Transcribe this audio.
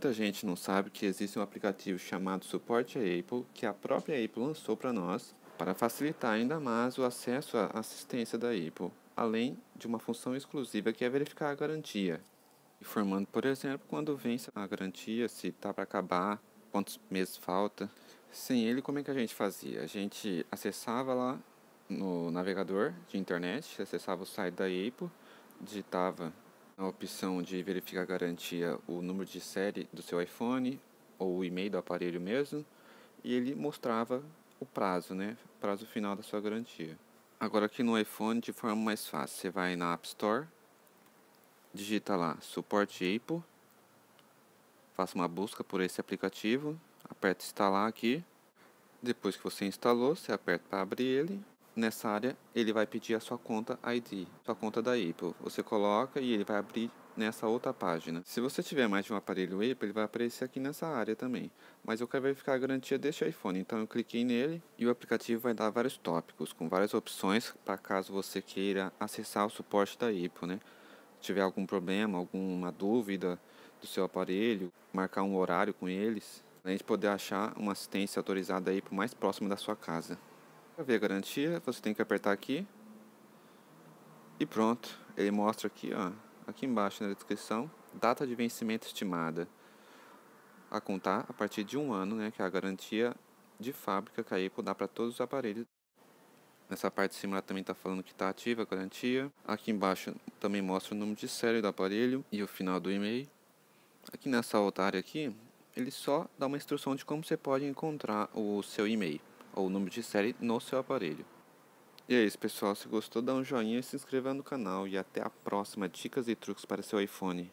Muita gente não sabe que existe um aplicativo chamado Suporte a Apple que a própria Apple lançou para nós para facilitar ainda mais o acesso à assistência da Apple, além de uma função exclusiva que é verificar a garantia, informando, por exemplo, quando vence a garantia, se está para acabar, quantos meses falta. Sem ele, como é que a gente fazia? A gente acessava lá no navegador de internet, acessava o site da Apple, digitava na opção de verificar a garantia o número de série do seu iPhone ou o e-mail do aparelho mesmo, e ele mostrava o prazo, né? Prazo final da sua garantia. Agora aqui no iPhone de forma mais fácil, você vai na App Store, digita lá suporte Apple, faça uma busca por esse aplicativo, aperta instalar aqui. Depois que você instalou, você aperta para abrir ele. Nessa área, ele vai pedir a sua conta ID, sua conta da Apple. Você coloca e ele vai abrir nessa outra página. Se você tiver mais de um aparelho Apple, ele vai aparecer aqui nessa área também. Mas eu quero verificar a garantia deste iPhone, então eu cliquei nele e o aplicativo vai dar vários tópicos com várias opções para caso você queira acessar o suporte da Apple, né? tiver algum problema, alguma dúvida do seu aparelho, marcar um horário com eles, a gente poder achar uma assistência autorizada aí para mais próximo da sua casa. Para ver a garantia, você tem que apertar aqui e pronto. Ele mostra aqui, ó, aqui embaixo na descrição, data de vencimento estimada a contar a partir de um ano, né, que é a garantia de fábrica que a Apple dá para todos os aparelhos. Nessa parte de cima ela também está falando que está ativa a garantia. Aqui embaixo também mostra o número de série do aparelho e o final do e-mail. Aqui nessa outra área aqui, ele só dá uma instrução de como você pode encontrar o seu e-mail ou o número de série no seu aparelho. E é isso pessoal, se gostou dá um joinha e se inscreva no canal e até a próxima Dicas e Truques para seu iPhone.